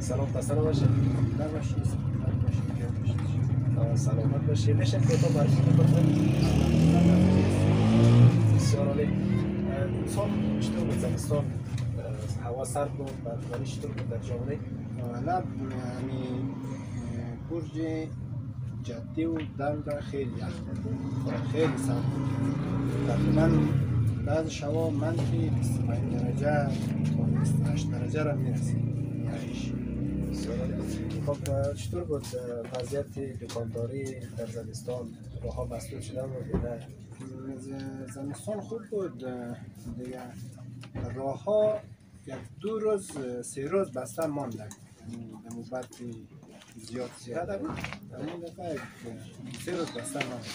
سلام پسر باشه. در باشی. سلامت باشه میشه که تو برفی بکنی بسیار عالی. امسال چطور بود؟ زمستان هوا سرد بود برفباری چطور بود در جامعه؟ حالا یعنی برج جدی و دلتا خیلی یخ. خیلی سرد بود. تقریبا بعض شبا منفی 25 درجه تا 28 درجه را می‌رسید خب چطور بود وضعیت دکانداری در زمستان؟ راه ها مسدود شده بود نه؟ زمستان خوب بود دیگه راه ها یک دو روز سه روز بسته مانده. یعنی به مدت زیاد زیاده بود. سه روز بسته مانده.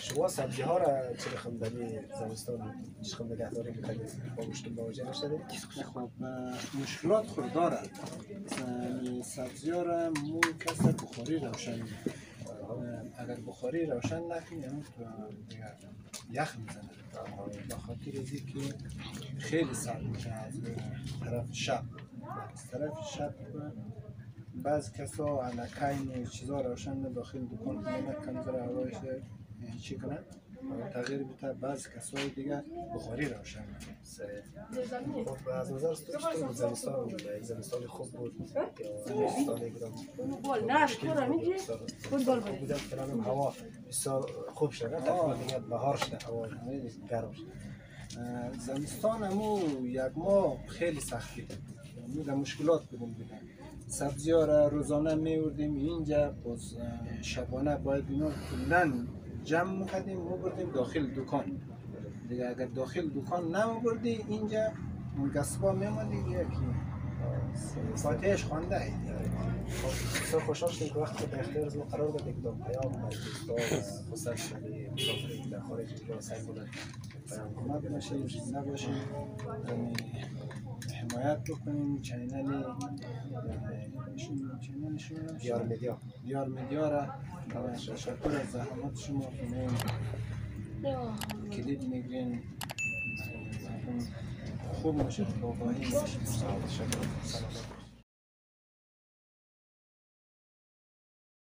شما سبزی ها را چه رقم در زمستان چه رقم نگهداری می‌کنید با مشکل مواجه نشدید خب مشکلات خود یعنی سبزی ها را مو کسر بخاری روشن. اگر بخاری روشن نکنی اون دیگه یخ می‌زنه. به خاطر از که خیلی سرد میشه از طرف شب. از طرف شب بعض کسا علکین چیزا روشن داخل دکان کنه کم ذره هوایش چی کنن؟ تغییر بده بعض کسای دیگه بخاری روشن. خب از نظر تو چطور بود؟ زمستان زمستان خوب بود. یا زمستان کدام فوتبال نه شکر میگی؟ فوتبال بود. بودم فعلا هم هوا بسیار خوب شده تقریبا دیگه بهار شده هوا گرم اه، زمستان همو یک ماه خیلی سختی بود. مشکلات بودیم بودن سبزی ها را روزانه میوردیم اینجا باز شبانه باید اینا کلن جمع می‌کردیم بردیم داخل دکان. دیگه اگر داخل دکان نمیبردی اینجا اون گسبا میماندی یکی فاتحش خوانده اید خب، بسیار خوشحال شدیم که وقتی به اختیار از ما قرار دادیم. کدام پیام از دوستان خصوصا شما مسافری که در خارج اینجا سعی کنند پیام کنند حکومت باشیم زنده باشیم یعنی حمایت بکنیم چینل چینلشون هم دیار مدیا دیار مدیا را. تشکر از زحمات شما کنیم کلید میگین خوب میشه با باهی تشکر سلامت.